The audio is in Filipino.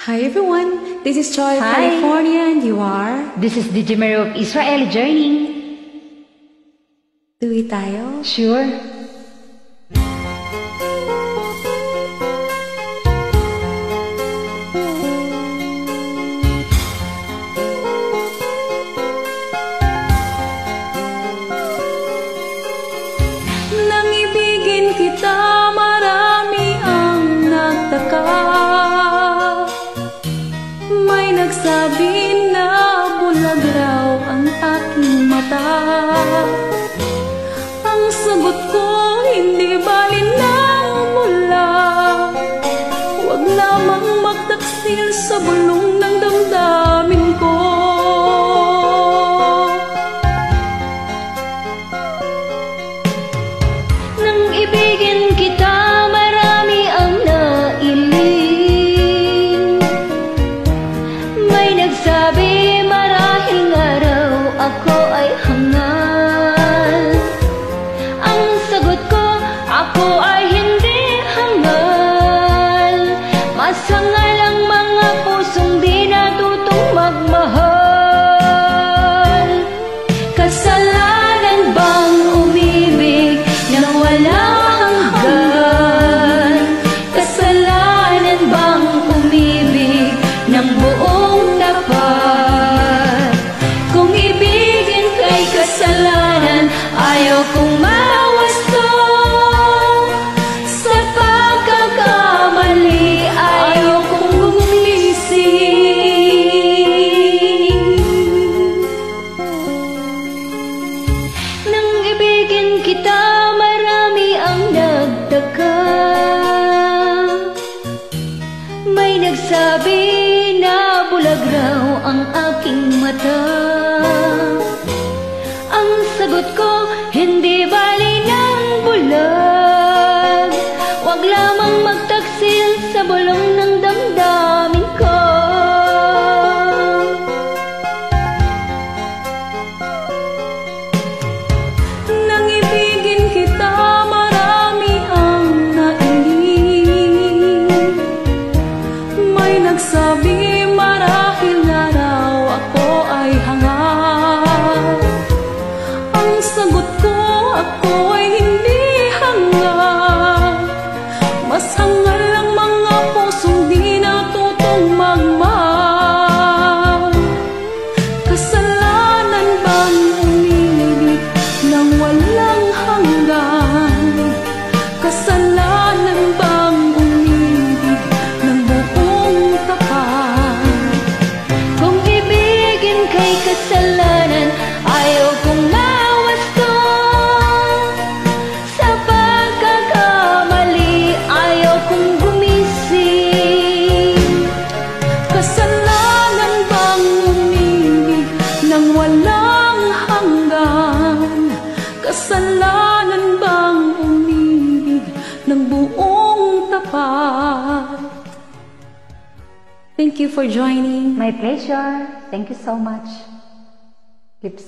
Hi everyone, this is Joy Hi. California and you are? This is Digimero of Israel joining. Do it tayo? Sure. mà sang ai là ang aking mata. Ang sagot ko, hindi Kasalanan bang umibig ng buong tapat? Thank you for joining. My pleasure. Thank you so much. Keep